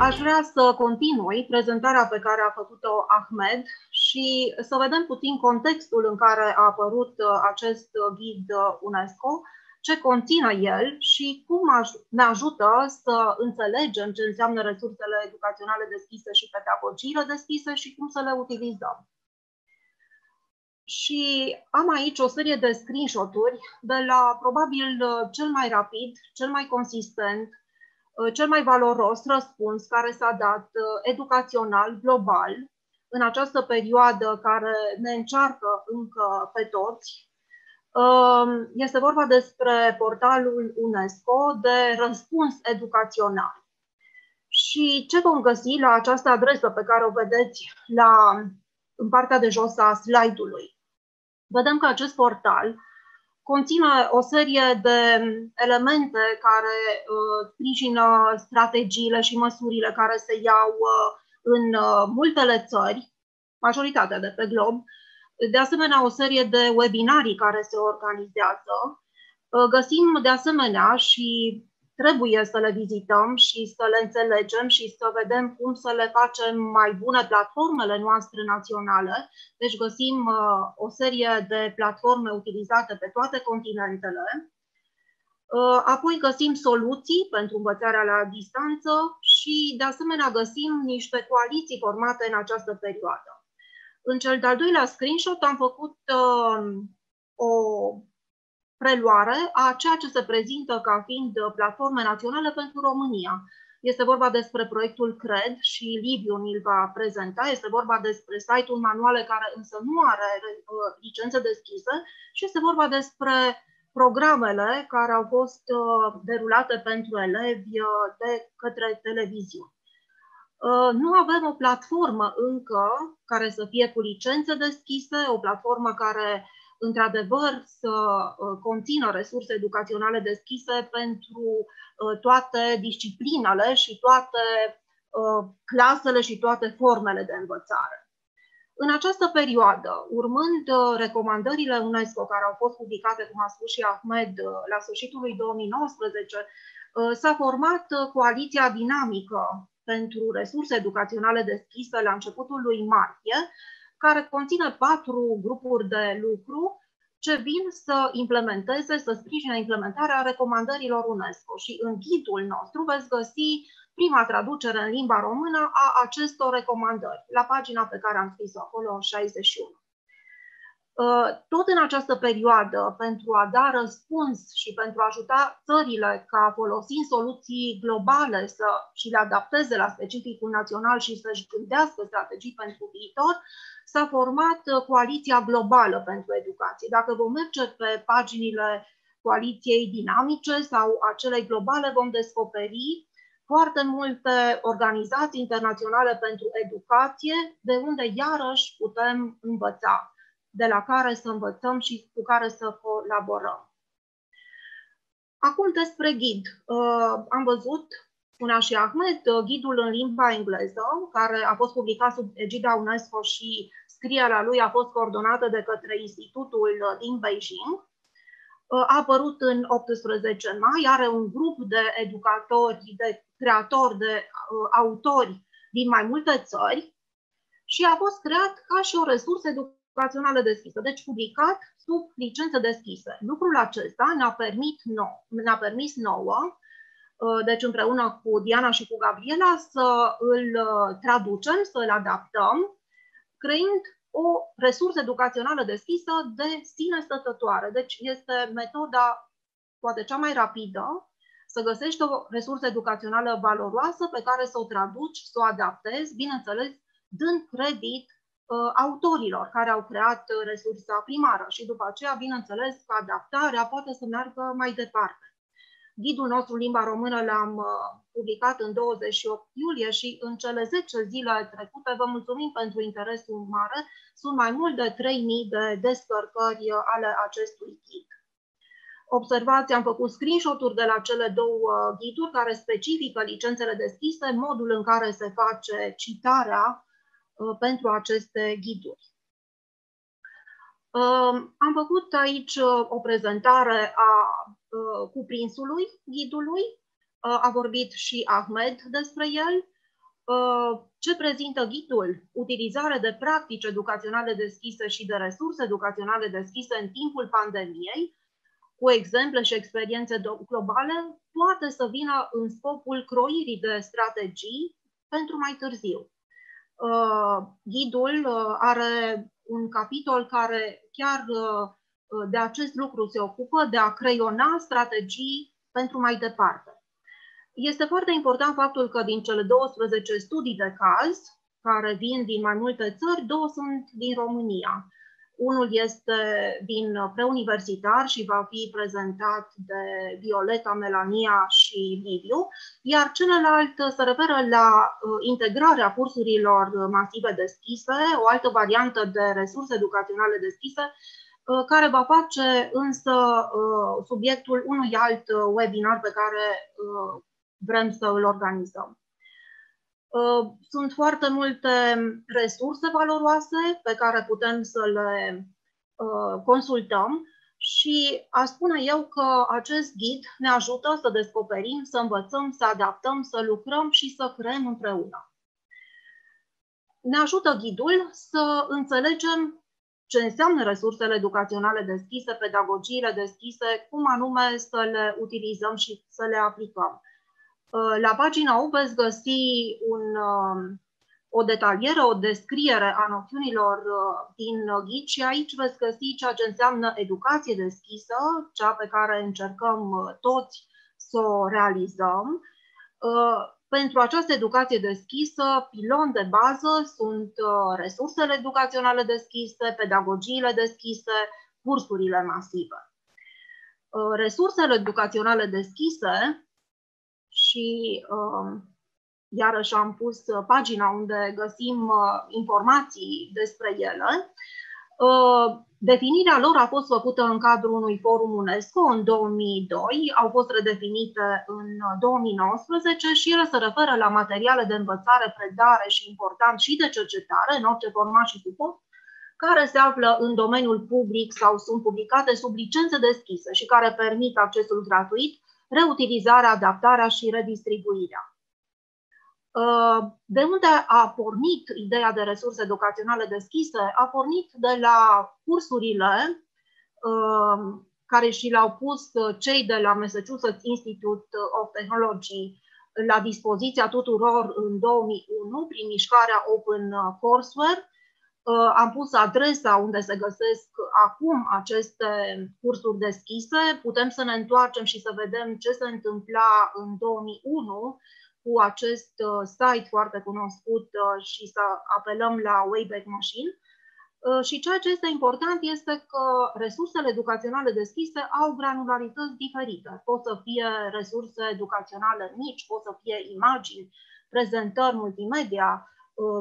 Aș vrea să continui prezentarea pe care a făcut-o Ahmed și să vedem puțin contextul în care a apărut uh, acest ghid UNESCO, ce conține el și cum ne ajută să înțelegem ce înseamnă resursele educaționale deschise și pedagogiile deschise și cum să le utilizăm. Și am aici o serie de screenshot-uri de la probabil cel mai rapid, cel mai consistent, Uh, cel mai valoros răspuns care s-a dat uh, educațional, global, în această perioadă care ne încearcă încă pe toți. Um, este vorba despre portalul UNESCO de răspuns educațional. Și ce vom găsi la această adresă pe care o vedeți la, în partea de jos a slide-ului? Vedem că acest portal conține o serie de elemente care uh, sprijină strategiile și măsurile care se iau uh, în uh, multele țări, majoritatea de pe glob, de asemenea o serie de webinarii care se organizează. Uh, găsim de asemenea și trebuie să le vizităm și să le înțelegem și să vedem cum să le facem mai bune platformele noastre naționale. Deci găsim uh, o serie de platforme utilizate pe toate continentele. Uh, apoi găsim soluții pentru învățarea la distanță și, de asemenea, găsim niște coaliții formate în această perioadă. În cel de-al doilea screenshot am făcut uh, o preluare a ceea ce se prezintă ca fiind platforme naționale pentru România. Este vorba despre proiectul CRED și Liviu ni-l va prezenta. Este vorba despre site-ul manuale care însă nu are uh, licențe deschise și este vorba despre programele care au fost uh, derulate pentru elevi uh, de către televiziune. Nu avem o platformă încă care să fie cu licențe deschise, o platformă care într-adevăr să uh, conțină resurse educaționale deschise pentru uh, toate disciplinele și toate uh, clasele și toate formele de învățare. În această perioadă, urmând recomandările UNESCO care au fost publicate, cum a spus și Ahmed, la sfârșitul lui 2019, s-a format coaliția dinamică pentru resurse educaționale deschise la începutul lui martie, care conține patru grupuri de lucru ce vin să implementeze, să sprijine implementarea recomandărilor UNESCO. Și în ghidul nostru veți găsi prima traducere în limba română a acestor recomandări, la pagina pe care am scris-o acolo, 61. Uh, tot în această perioadă, pentru a da răspuns și pentru a ajuta țările ca folosind soluții globale să și le adapteze la specificul național și să-și gândească strategii pentru viitor, s-a format uh, Coaliția Globală pentru Educație. Dacă vom merge pe paginile coaliției dinamice sau acelei globale, vom descoperi foarte multe organizații internaționale pentru educație, de unde iarăși putem învăța de la care să învățăm și cu care să colaborăm. Acum despre ghid. Uh, am văzut, spunea și Ahmed, uh, ghidul în limba engleză, care a fost publicat sub egida UNESCO și scrierea lui a fost coordonată de către Institutul din Beijing. Uh, a apărut în 18 mai, are un grup de educatori, de creatori, de autori din mai multe țări și a fost creat ca și o resursă educativă educațională deschisă, deci publicat sub licență deschisă. Lucrul acesta ne-a permis, nou, ne-a permis nouă, uh, deci împreună cu Diana și cu Gabriela, să îl uh, traducem, să îl adaptăm, creând o resursă educațională deschisă de sine stătătoare. Deci este metoda poate cea mai rapidă să găsești o resursă educațională valoroasă pe care să o traduci, să o adaptezi, bineînțeles, dând credit Uh, autorilor care au creat uh, resursa primară și după aceea, bineînțeles, că adaptarea poate să meargă mai departe. Ghidul nostru în limba română l-am uh, publicat în 28 iulie și în cele 10 zile trecute vă mulțumim pentru interesul mare. Sunt mai mult de 3000 de descărcări ale acestui ghid. Observați, am făcut screenshot-uri de la cele două ghiduri care specifică licențele deschise, modul în care se face citarea Uh, pentru aceste ghiduri. Um, am făcut aici uh, o prezentare a uh, cuprinsului ghidului, a vorbit și Ahmed despre el. ce prezintă ghidul? Utilizare de practici educaționale deschise și de resurse educaționale deschise în timpul pandemiei, cu exemple și experiențe globale, poate să vină în scopul croirii de strategii pentru mai târziu. Ghidul are un capitol care chiar de acest lucru se ocupă, de a creiona strategii pentru mai departe. Este foarte important faptul că din cele 12 studii de caz, care vin din mai multe țări, două sunt din România. Unul este din preuniversitar și va fi prezentat de Violeta, Melania și Liviu, iar celălalt se referă la uh, integrarea cursurilor masive deschise, o altă variantă de resurse educaționale deschise, uh, care va face însă uh, subiectul unui alt webinar pe care vrem să îl organizăm. Uh, sunt foarte multe resurse valoroase pe care putem să le uh, consultăm și aș spune eu că acest ghid ne ajută să descoperim, să învățăm, să adaptăm, să lucrăm și să creăm împreună. Ne ajută ghidul să înțelegem ce înseamnă resursele educaționale deschise, pedagogiile deschise, cum anume să le utilizăm și să le aplicăm. Uh, la pagina 8 veți găsi un, um, o detaliere, o descriere a noțiunilor uh, din ghid și aici veți găsi ceea ce înseamnă educație deschisă, cea pe care încercăm uh, toți să o realizăm. Pentru această educație deschisă, pilon de bază sunt resursele educaționale deschise, pedagogiile deschise, cursurile masive. Resursele educaționale deschise și uh, iarăși am pus uh, pagina unde găsim uh, informații despre ele. Uh, definirea lor a fost făcută în cadrul unui forum UNESCO în 2002, au fost redefinite în 2019 și ele se referă la materiale de învățare, predare și important și de cercetare, în orice format și suport, care se află în domeniul public sau sunt publicate sub licențe deschise și care permit accesul gratuit reutilizarea, adaptarea și redistribuirea. Uh, de unde a pornit ideea de resurse educaționale deschise? A pornit de la cursurile uh, care și le-au pus cei de la Massachusetts Institute of Technology la dispoziția tuturor în 2001 prin mișcarea Open Courseware Uh, am pus adresa unde se găsesc acum aceste cursuri deschise. Putem să ne întoarcem și să vedem ce se întâmpla în 2001 cu acest uh, site foarte cunoscut uh, și să apelăm la Wayback Machine. Și ceea ce este important este că resursele educaționale deschise au granularități diferite. Pot să fie resurse educaționale mici, pot să fie imagini, prezentări multimedia, Uh,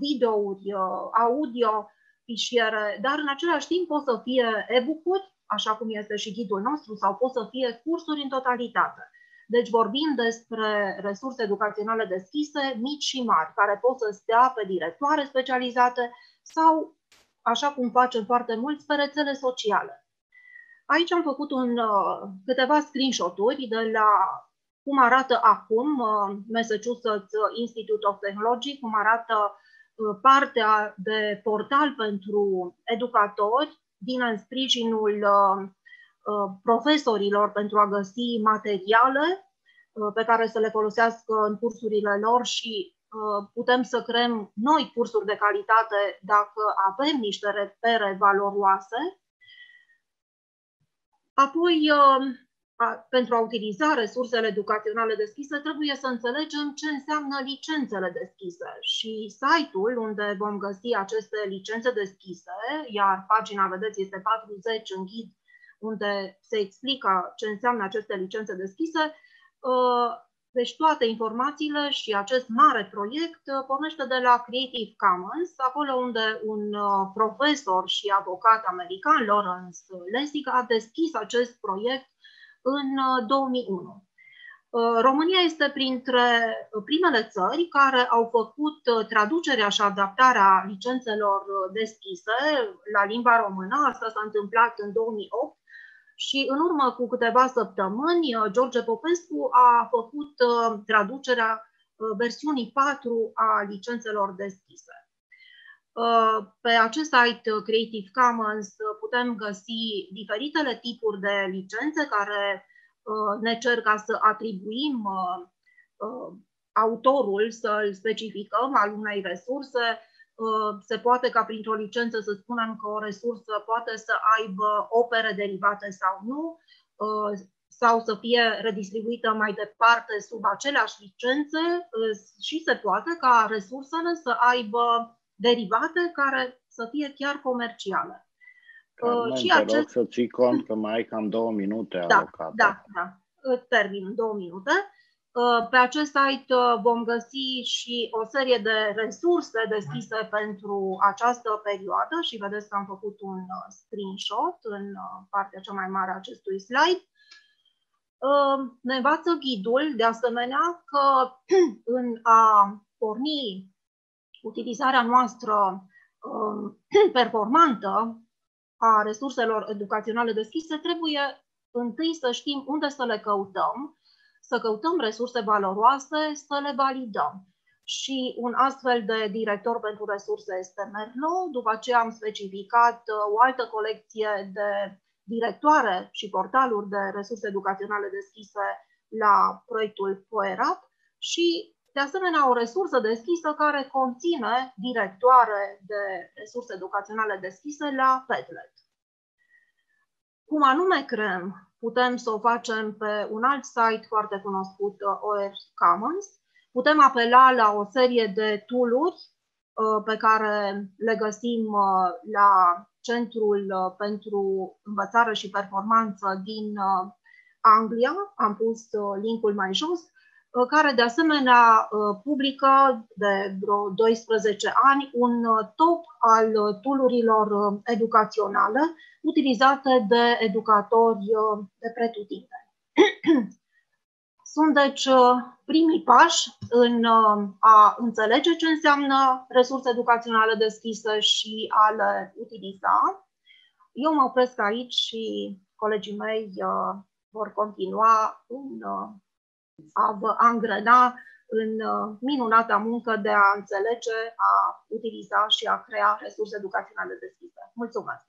videouri, uh, audio, fișiere, dar în același timp pot să fie e-book-uri, așa cum este și ghidul nostru, sau pot să fie cursuri în totalitate. Deci vorbim despre resurse educaționale deschise, mici și mari, care pot să stea pe directoare specializate sau, așa cum facem foarte mulți, pe rețele sociale. Aici am făcut un, uh, câteva screenshot-uri de la cum arată acum uh, Massachusetts Institute of Technology, cum arată uh, partea de portal pentru educatori, din în sprijinul uh, profesorilor pentru a găsi materiale pe care să le folosească în cursurile lor și putem să creăm noi cursuri de calitate dacă avem niște repere valoroase. Apoi, a, pentru a utiliza resursele educaționale deschise, trebuie să înțelegem ce înseamnă licențele deschise și site-ul unde vom găsi aceste licențe deschise, iar pagina, vedeți, este 40 în ghid, unde se explică ce înseamnă aceste licențe deschise. Deci toate informațiile și acest mare proiect pornește de la Creative Commons, acolo unde un profesor și avocat american, Lawrence Lessig, a deschis acest proiect în 2001. Uh, uh, România este printre primele țări care au făcut uh, traducerea și adaptarea licențelor deschise la limba română. Asta s-a întâmplat în 2008 și în urmă cu câteva săptămâni, George Popescu a făcut traducerea versiunii 4 a licențelor deschise. Pe acest site Creative Commons putem găsi diferitele tipuri de licențe care ne cer ca să atribuim autorul, să-l specificăm al unei resurse. Se poate ca printr-o licență să spunem că o resursă poate să aibă opere derivate sau nu, sau să fie redistribuită mai departe sub aceleași licențe și se poate ca resursele să aibă derivate care să fie chiar comerciale. Carmen, și te acest... rog să ții cont că mai ai cam două minute da, alocate. Da, da, termin în două minute. Pe acest site vom găsi și o serie de resurse deschise pentru această perioadă și vedeți că am făcut un screenshot în partea cea mai mare a acestui slide. Ne învață ghidul, de asemenea, că în a porni utilizarea noastră um, performantă a resurselor educaționale deschise, trebuie întâi să știm unde să le căutăm, să căutăm resurse valoroase, să le validăm. Și un astfel de director pentru resurse este Merlo. După aceea am specificat uh, o altă colecție de directoare și portaluri de resurse educaționale deschise la proiectul POERAP și de asemenea, o resursă deschisă care conține directoare de resurse educaționale deschise la Padlet. Cum anume creăm? Putem să o facem pe un alt site foarte cunoscut, OR Commons. Putem apela la o serie de tooluri uh, pe care le găsim uh, la Centrul uh, pentru Învățare și Performanță din Anglia. Am pus linkul mai jos Uh, care de asemenea uh, publică de vreo 12 ani un uh, top al toolurilor educaționale utilizate de educatori de pretutindeni. Sunt deci primii pași în a înțelege ce înseamnă resurse educaționale deschise și a le utiliza. Eu mă opresc aici și colegii mei vor continua în a vă angrena în uh, minunata muncă de a înțelege, a utiliza și a crea resurse educaționale deschise. Mulțumesc!